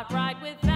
not ride with